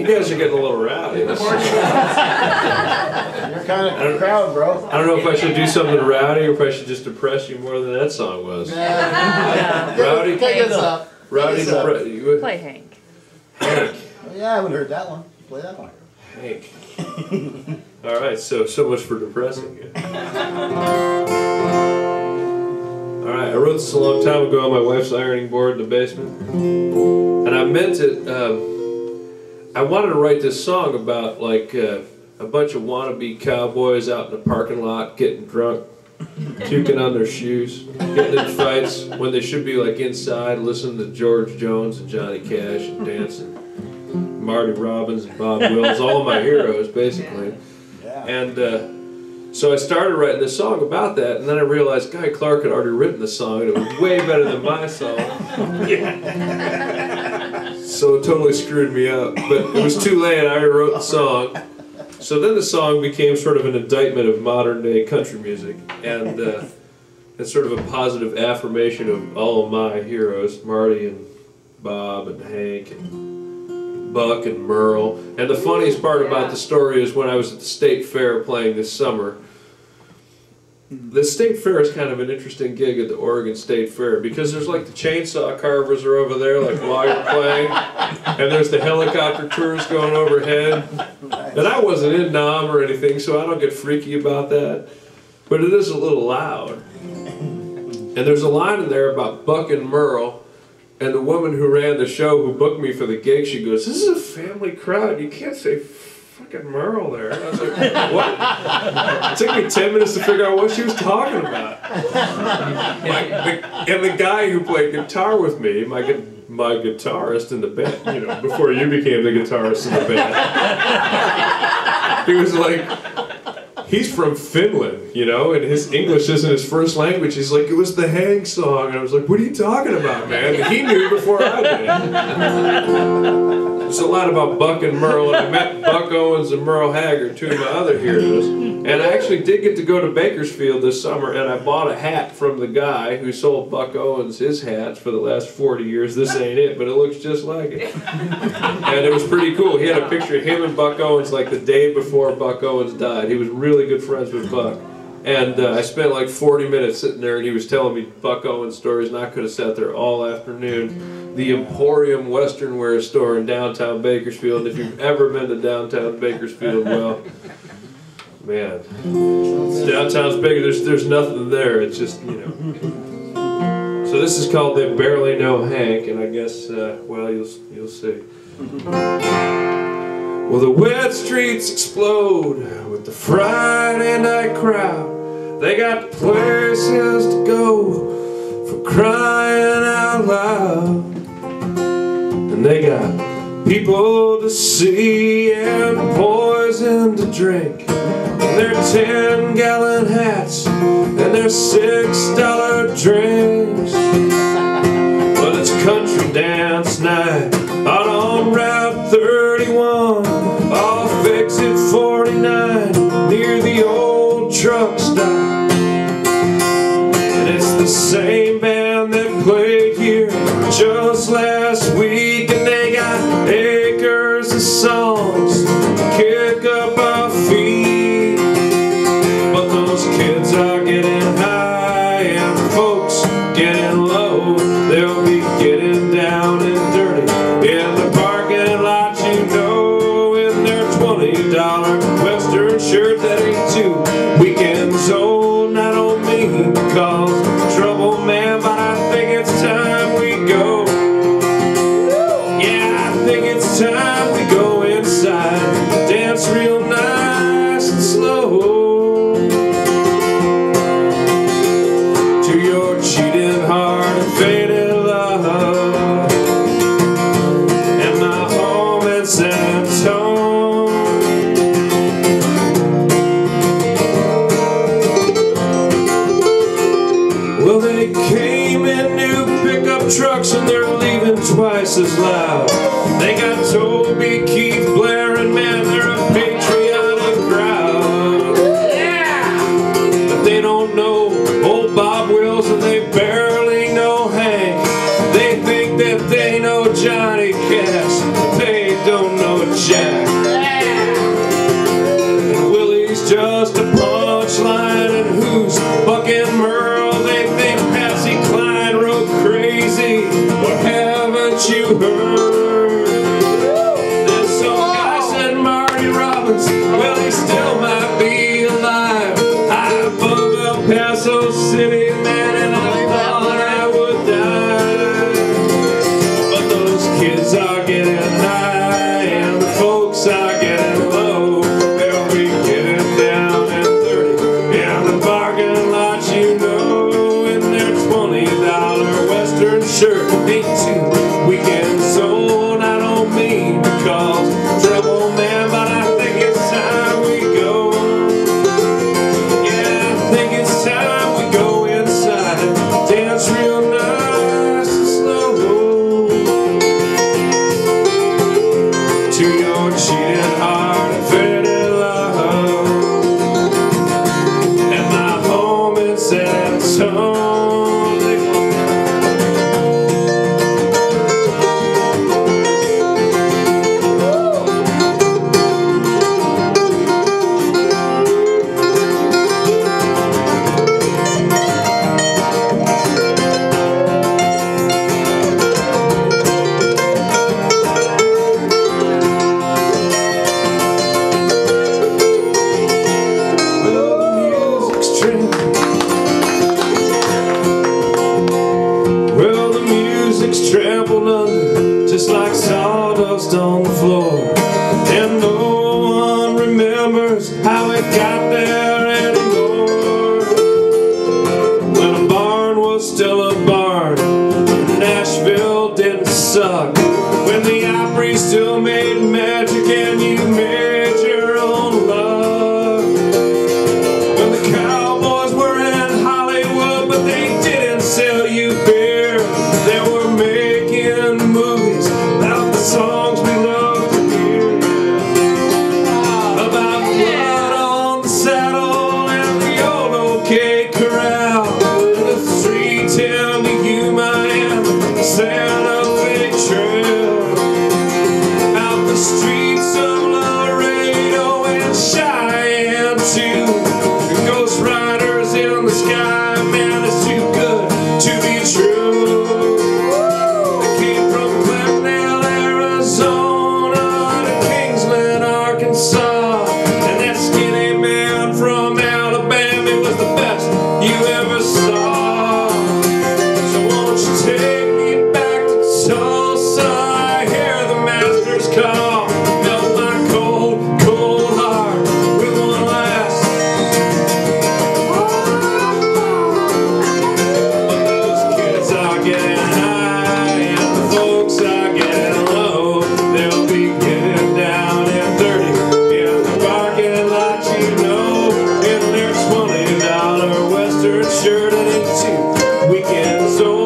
You guys are getting a little rowdy. You're kind of crowd, bro. I don't know if I should do something rowdy or if I should just depress you more than that song was. Rowdy, Take us up. rowdy, Take us up. depre- you- Play Hank. Hank, Oh, yeah, I haven't heard that one. Play that one. Hank. All right, so so much for depressing you. All right, I wrote this a long time ago on my wife's ironing board in the basement, and I meant it. Um, I wanted to write this song about like uh, a bunch of wannabe cowboys out in the parking lot getting drunk, puking on their shoes, getting in fights when they should be like inside listening to George Jones and Johnny Cash and dancing. Marty Robbins and Bob Wills, all my heroes basically. Yeah. And uh, so I started writing this song about that, and then I realized Guy Clark had already written the song, and it was way better than my song. so it totally screwed me up. But it was too late, I already wrote the song. So then the song became sort of an indictment of modern day country music, and uh, it's sort of a positive affirmation of all of my heroes Marty and Bob and Hank and Buck and Merle. And the funniest part about the story is when I was at the state fair playing this summer. The state fair is kind of an interesting gig at the Oregon State Fair because there's like the chainsaw carvers are over there, like while you're playing, and there's the helicopter tours going overhead. And I wasn't in Nam or anything, so I don't get freaky about that. But it is a little loud. And there's a line in there about Buck and Merle. And the woman who ran the show, who booked me for the gig, she goes, "This is a family crowd. You can't say fucking Merle there." I was like, "What?" It took me ten minutes to figure out what she was talking about. My, the, and the guy who played guitar with me, my my guitarist in the band, you know, before you became the guitarist in the band, he was like, he's from Finland, you know, and his English isn't his first language. He's like, it was the Hang song. And I was like, what are you talking about, man? He knew before I did. There's a lot about Buck and Merle, and I met Buck Owens and Merle Haggard, two of my other heroes. And I actually did get to go to Bakersfield this summer, and I bought a hat from the guy who sold Buck Owens his hats for the last 40 years. This ain't it, but it looks just like it. And it was pretty cool. He had a picture of him and Buck Owens like the day before Buck Owens died. He was really good friends with Buck. And uh, I spent like 40 minutes sitting there, and he was telling me Buck Owens stories, and I could have sat there all afternoon. The Emporium Western Wear store in downtown Bakersfield. If you've ever been to downtown Bakersfield, well, man, downtown's bigger. There's there's nothing there. It's just you know. So this is called "They Barely Know Hank," and I guess uh, well you'll you'll see. Well, the wet streets explode with the Friday night crowd. They got places to go for crying out loud. And they got people to see and poison to drink. And their 10 gallon hats and their $6 drinks. Well, it's country dance night last real nice and slow to your cheating heart and faded love and my home in San Antonio. Well, they came in new pickup trucks and they're leaving twice as loud. They know. Old Bob Wills and they barely your cheating true. shirt and into weekends.